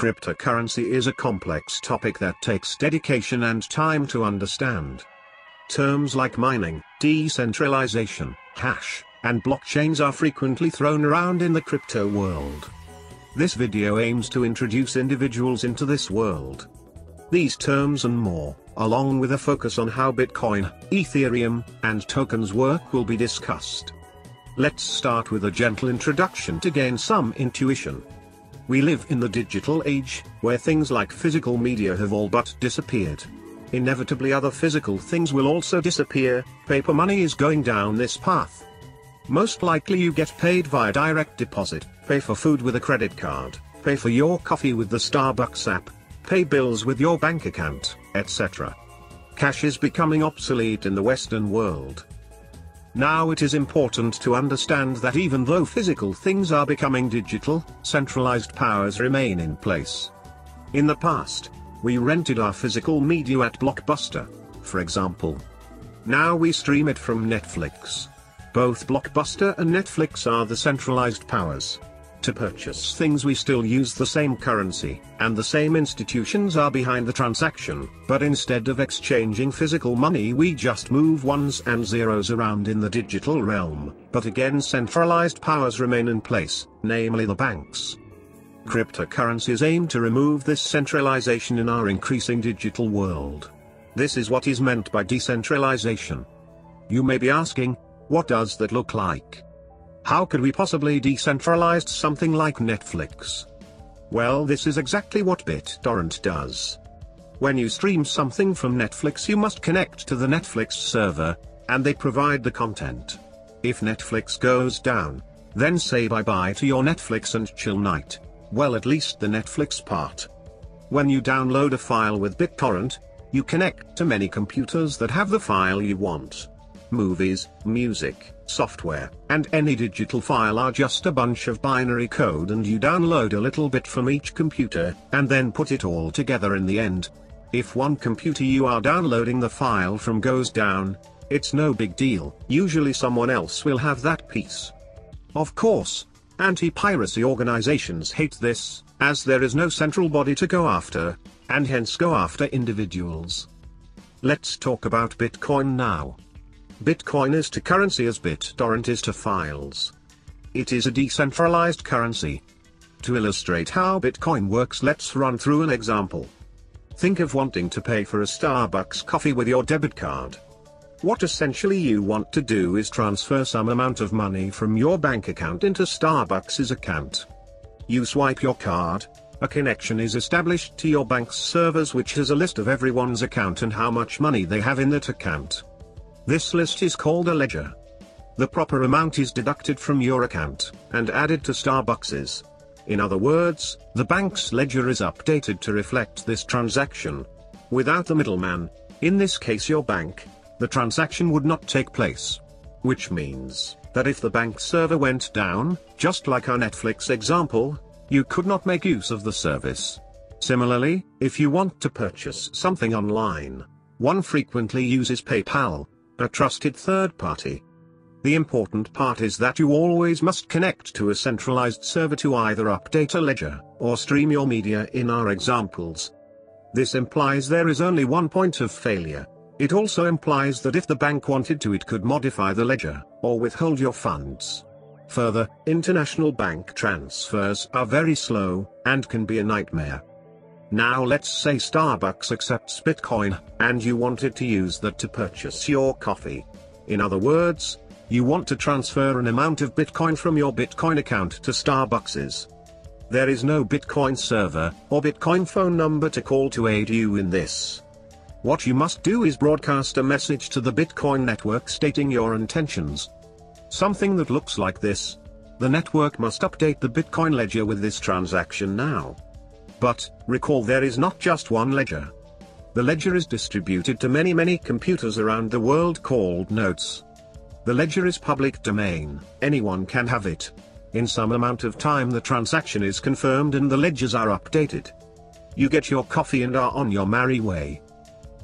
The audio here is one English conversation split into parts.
Cryptocurrency is a complex topic that takes dedication and time to understand. Terms like mining, decentralization, hash, and blockchains are frequently thrown around in the crypto world. This video aims to introduce individuals into this world. These terms and more, along with a focus on how Bitcoin, Ethereum, and tokens work will be discussed. Let's start with a gentle introduction to gain some intuition. We live in the digital age, where things like physical media have all but disappeared. Inevitably other physical things will also disappear, paper money is going down this path. Most likely you get paid via direct deposit, pay for food with a credit card, pay for your coffee with the Starbucks app, pay bills with your bank account, etc. Cash is becoming obsolete in the Western world. Now it is important to understand that even though physical things are becoming digital, centralized powers remain in place. In the past, we rented our physical media at Blockbuster, for example. Now we stream it from Netflix. Both Blockbuster and Netflix are the centralized powers. To purchase things we still use the same currency, and the same institutions are behind the transaction, but instead of exchanging physical money we just move ones and zeros around in the digital realm, but again centralized powers remain in place, namely the banks. Cryptocurrencies aim to remove this centralization in our increasing digital world. This is what is meant by decentralization. You may be asking, what does that look like? How could we possibly decentralize something like Netflix? Well this is exactly what BitTorrent does. When you stream something from Netflix you must connect to the Netflix server, and they provide the content. If Netflix goes down, then say bye bye to your Netflix and chill night, well at least the Netflix part. When you download a file with BitTorrent, you connect to many computers that have the file you want. Movies, music, software, and any digital file are just a bunch of binary code and you download a little bit from each computer, and then put it all together in the end. If one computer you are downloading the file from goes down, it's no big deal, usually someone else will have that piece. Of course, anti-piracy organizations hate this, as there is no central body to go after, and hence go after individuals. Let's talk about Bitcoin now. Bitcoin is to currency as BitTorrent is to files. It is a decentralized currency. To illustrate how Bitcoin works let's run through an example. Think of wanting to pay for a Starbucks coffee with your debit card. What essentially you want to do is transfer some amount of money from your bank account into Starbucks's account. You swipe your card, a connection is established to your bank's servers which has a list of everyone's account and how much money they have in that account. This list is called a ledger. The proper amount is deducted from your account, and added to Starbucks's. In other words, the bank's ledger is updated to reflect this transaction. Without the middleman, in this case your bank, the transaction would not take place. Which means, that if the bank server went down, just like our Netflix example, you could not make use of the service. Similarly, if you want to purchase something online, one frequently uses PayPal, a trusted third party. The important part is that you always must connect to a centralized server to either update a ledger, or stream your media in our examples. This implies there is only one point of failure. It also implies that if the bank wanted to it could modify the ledger, or withhold your funds. Further, international bank transfers are very slow, and can be a nightmare. Now let's say Starbucks accepts Bitcoin, and you wanted to use that to purchase your coffee. In other words, you want to transfer an amount of Bitcoin from your Bitcoin account to Starbucks's. There is no Bitcoin server, or Bitcoin phone number to call to aid you in this. What you must do is broadcast a message to the Bitcoin network stating your intentions. Something that looks like this. The network must update the Bitcoin ledger with this transaction now. But, recall there is not just one ledger. The ledger is distributed to many many computers around the world called nodes. The ledger is public domain, anyone can have it. In some amount of time the transaction is confirmed and the ledgers are updated. You get your coffee and are on your merry way.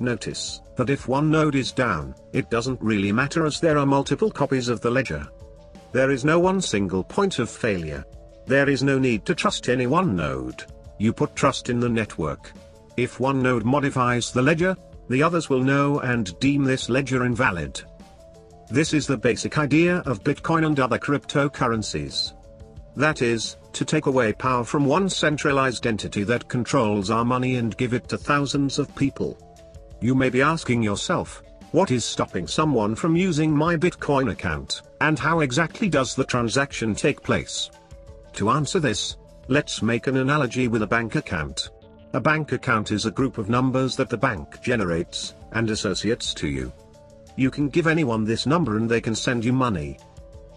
Notice, that if one node is down, it doesn't really matter as there are multiple copies of the ledger. There is no one single point of failure. There is no need to trust any one node. You put trust in the network. If one node modifies the ledger, the others will know and deem this ledger invalid. This is the basic idea of Bitcoin and other cryptocurrencies. That is, to take away power from one centralized entity that controls our money and give it to thousands of people. You may be asking yourself, what is stopping someone from using my Bitcoin account, and how exactly does the transaction take place? To answer this, let's make an analogy with a bank account. A bank account is a group of numbers that the bank generates, and associates to you. You can give anyone this number and they can send you money.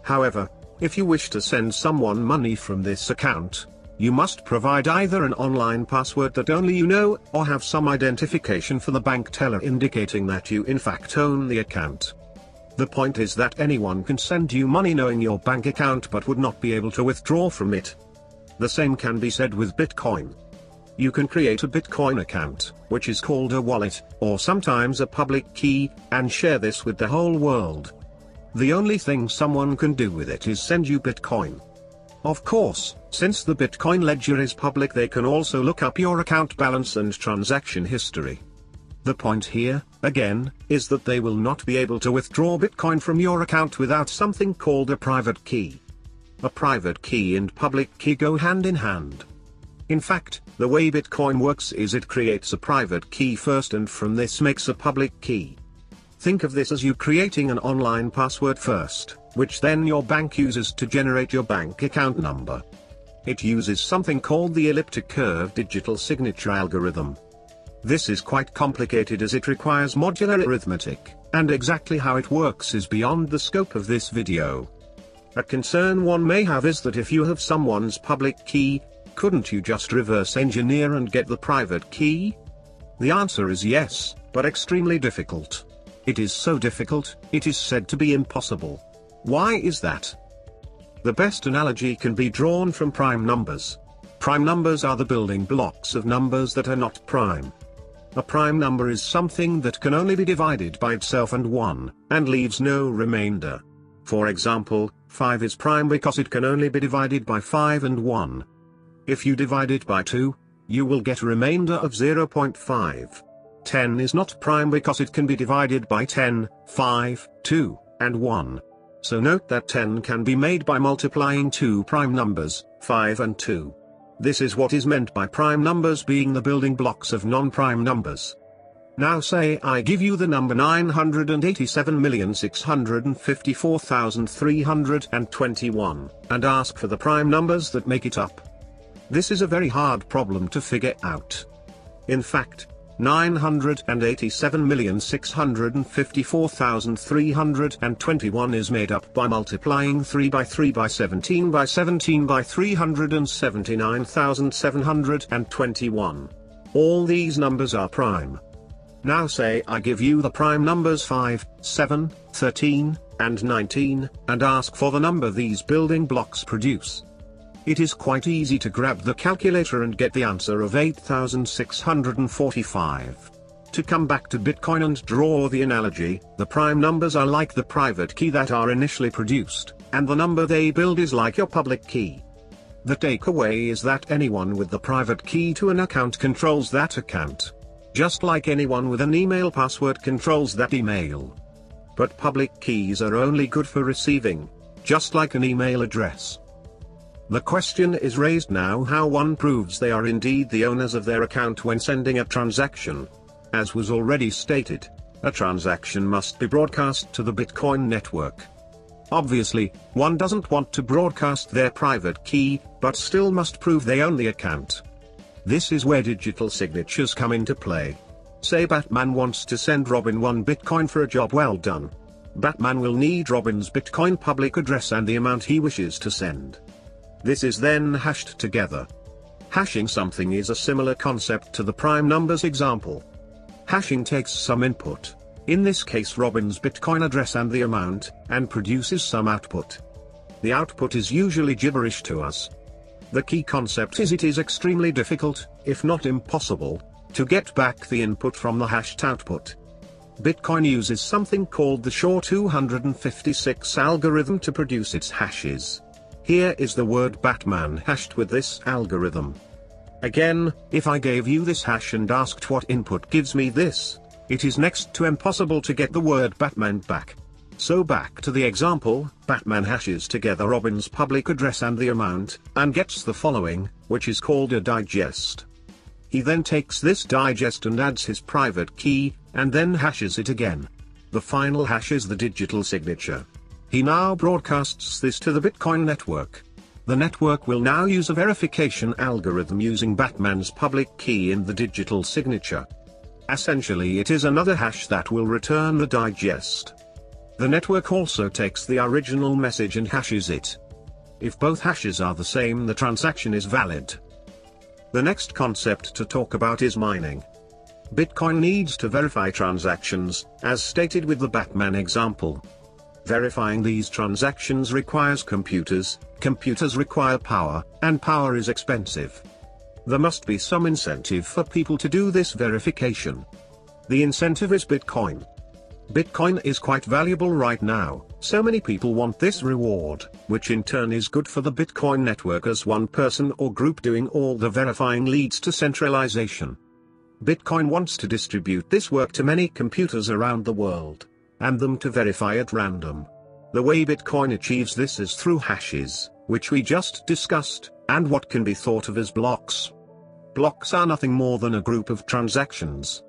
However, if you wish to send someone money from this account, you must provide either an online password that only you know, or have some identification for the bank teller indicating that you in fact own the account. The point is that anyone can send you money knowing your bank account but would not be able to withdraw from it. The same can be said with Bitcoin. You can create a Bitcoin account, which is called a wallet, or sometimes a public key, and share this with the whole world. The only thing someone can do with it is send you Bitcoin. Of course, since the Bitcoin ledger is public they can also look up your account balance and transaction history. The point here, again, is that they will not be able to withdraw Bitcoin from your account without something called a private key. A private key and public key go hand in hand. In fact, the way Bitcoin works is it creates a private key first and from this makes a public key. Think of this as you creating an online password first, which then your bank uses to generate your bank account number. It uses something called the elliptic curve digital signature algorithm. This is quite complicated as it requires modular arithmetic, and exactly how it works is beyond the scope of this video. A concern one may have is that if you have someone's public key, couldn't you just reverse engineer and get the private key? The answer is yes, but extremely difficult. It is so difficult, it is said to be impossible. Why is that? The best analogy can be drawn from prime numbers. Prime numbers are the building blocks of numbers that are not prime. A prime number is something that can only be divided by itself and 1, and leaves no remainder. For example, 5 is prime because it can only be divided by 5 and 1. If you divide it by 2, you will get a remainder of 0.5. 10 is not prime because it can be divided by 10, 5, 2, and 1. So note that 10 can be made by multiplying two prime numbers, 5 and 2. This is what is meant by prime numbers being the building blocks of non-prime numbers. Now say I give you the number 987,654,321, and ask for the prime numbers that make it up. This is a very hard problem to figure out. In fact, 987,654,321 is made up by multiplying 3 by 3 by 17 by 17 by 379,721. All these numbers are prime. Now say I give you the prime numbers 5, 7, 13, and 19, and ask for the number these building blocks produce. It is quite easy to grab the calculator and get the answer of 8645. To come back to Bitcoin and draw the analogy, the prime numbers are like the private key that are initially produced, and the number they build is like your public key. The takeaway is that anyone with the private key to an account controls that account. Just like anyone with an email password controls that email. But public keys are only good for receiving, just like an email address. The question is raised now how one proves they are indeed the owners of their account when sending a transaction. As was already stated, a transaction must be broadcast to the Bitcoin network. Obviously, one doesn't want to broadcast their private key, but still must prove they own the account. This is where digital signatures come into play. Say Batman wants to send Robin 1 Bitcoin for a job well done. Batman will need Robin's Bitcoin public address and the amount he wishes to send. This is then hashed together. Hashing something is a similar concept to the prime numbers example. Hashing takes some input, in this case Robin's Bitcoin address and the amount, and produces some output. The output is usually gibberish to us. The key concept is it is extremely difficult, if not impossible, to get back the input from the hashed output. Bitcoin uses something called the SHA-256 algorithm to produce its hashes. Here is the word Batman hashed with this algorithm. Again, if I gave you this hash and asked what input gives me this, it is next to impossible to get the word Batman back. So back to the example, Batman hashes together Robin's public address and the amount, and gets the following, which is called a digest. He then takes this digest and adds his private key, and then hashes it again. The final hash is the digital signature. He now broadcasts this to the Bitcoin network. The network will now use a verification algorithm using Batman's public key in the digital signature. Essentially it is another hash that will return the digest. The network also takes the original message and hashes it. If both hashes are the same the transaction is valid. The next concept to talk about is mining. Bitcoin needs to verify transactions, as stated with the Batman example. Verifying these transactions requires computers, computers require power, and power is expensive. There must be some incentive for people to do this verification. The incentive is Bitcoin. Bitcoin is quite valuable right now, so many people want this reward, which in turn is good for the Bitcoin network as one person or group doing all the verifying leads to centralization. Bitcoin wants to distribute this work to many computers around the world and them to verify at random. The way Bitcoin achieves this is through hashes, which we just discussed, and what can be thought of as blocks. Blocks are nothing more than a group of transactions.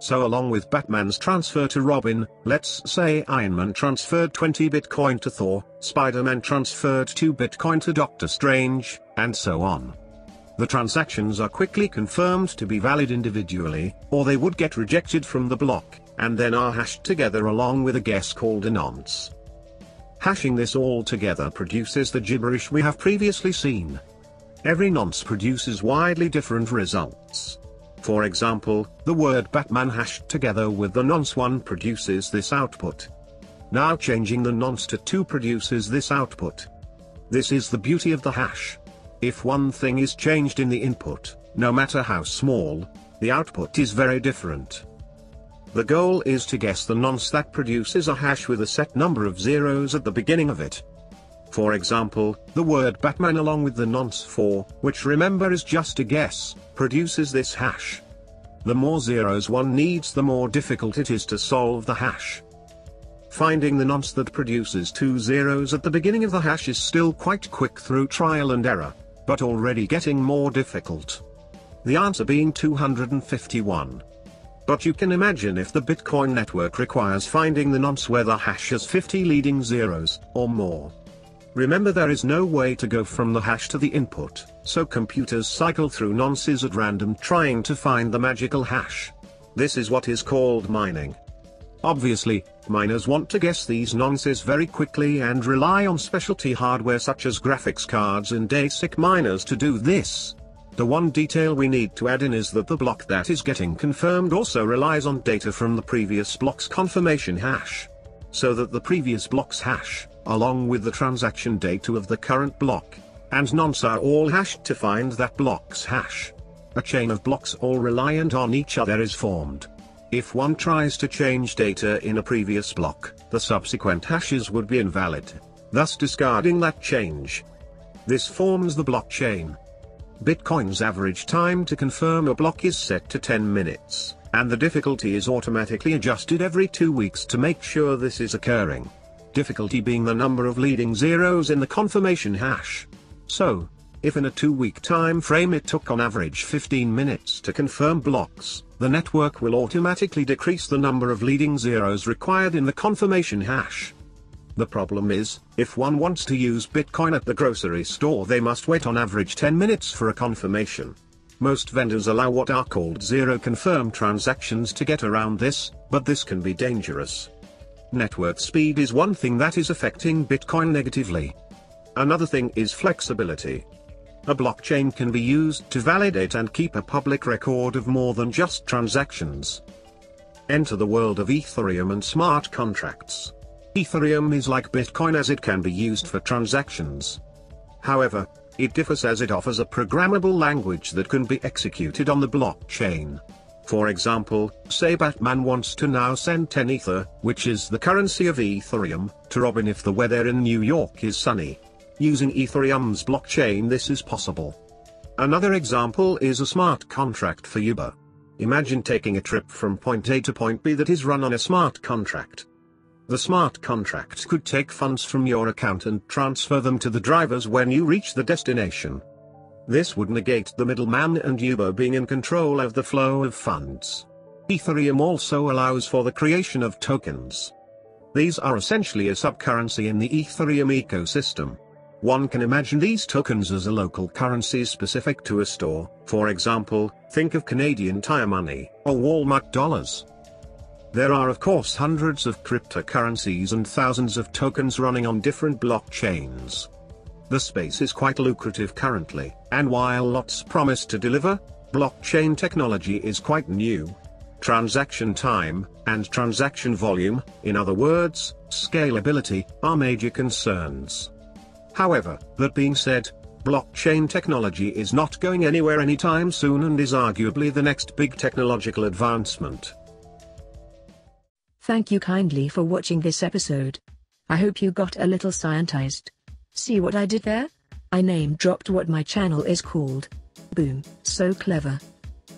So along with Batman's transfer to Robin, let's say Iron Man transferred 20 Bitcoin to Thor, Spider-Man transferred 2 Bitcoin to Doctor Strange, and so on. The transactions are quickly confirmed to be valid individually, or they would get rejected from the block and then are hashed together along with a guess called a nonce. Hashing this all together produces the gibberish we have previously seen. Every nonce produces widely different results. For example, the word Batman hashed together with the nonce 1 produces this output. Now changing the nonce to 2 produces this output. This is the beauty of the hash. If one thing is changed in the input, no matter how small, the output is very different. The goal is to guess the nonce that produces a hash with a set number of zeros at the beginning of it. For example, the word Batman along with the nonce 4, which remember is just a guess, produces this hash. The more zeros one needs the more difficult it is to solve the hash. Finding the nonce that produces two zeros at the beginning of the hash is still quite quick through trial and error, but already getting more difficult. The answer being 251. But you can imagine if the Bitcoin network requires finding the nonce where the hash has 50 leading zeros, or more. Remember there is no way to go from the hash to the input, so computers cycle through nonces at random trying to find the magical hash. This is what is called mining. Obviously, miners want to guess these nonces very quickly and rely on specialty hardware such as graphics cards and ASIC miners to do this. The one detail we need to add in is that the block that is getting confirmed also relies on data from the previous block's confirmation hash. So that the previous block's hash, along with the transaction data of the current block, and nonce are all hashed to find that block's hash. A chain of blocks all reliant on each other is formed. If one tries to change data in a previous block, the subsequent hashes would be invalid, thus discarding that change. This forms the blockchain. Bitcoin's average time to confirm a block is set to 10 minutes, and the difficulty is automatically adjusted every two weeks to make sure this is occurring. Difficulty being the number of leading zeros in the confirmation hash. So, if in a two-week time frame it took on average 15 minutes to confirm blocks, the network will automatically decrease the number of leading zeros required in the confirmation hash. The problem is, if one wants to use Bitcoin at the grocery store they must wait on average 10 minutes for a confirmation. Most vendors allow what are called zero confirm transactions to get around this, but this can be dangerous. Network speed is one thing that is affecting Bitcoin negatively. Another thing is flexibility. A blockchain can be used to validate and keep a public record of more than just transactions. Enter the world of Ethereum and smart contracts. Ethereum is like Bitcoin as it can be used for transactions. However, it differs as it offers a programmable language that can be executed on the blockchain. For example, say Batman wants to now send 10 Ether, which is the currency of Ethereum, to Robin if the weather in New York is sunny. Using Ethereum's blockchain this is possible. Another example is a smart contract for Uber. Imagine taking a trip from point A to point B that is run on a smart contract. The smart contract could take funds from your account and transfer them to the drivers when you reach the destination. This would negate the middleman and Uber being in control of the flow of funds. Ethereum also allows for the creation of tokens. These are essentially a subcurrency in the Ethereum ecosystem. One can imagine these tokens as a local currency specific to a store, for example, think of Canadian Tire Money, or Walmart dollars. There are of course hundreds of cryptocurrencies and thousands of tokens running on different blockchains. The space is quite lucrative currently, and while lots promise to deliver, blockchain technology is quite new. Transaction time, and transaction volume, in other words, scalability, are major concerns. However, that being said, blockchain technology is not going anywhere anytime soon and is arguably the next big technological advancement. Thank you kindly for watching this episode. I hope you got a little scientized. See what I did there? I name dropped what my channel is called. Boom, so clever.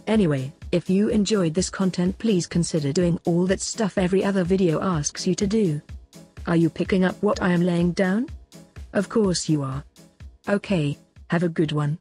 Anyway, if you enjoyed this content please consider doing all that stuff every other video asks you to do. Are you picking up what I am laying down? Of course you are. Okay, have a good one.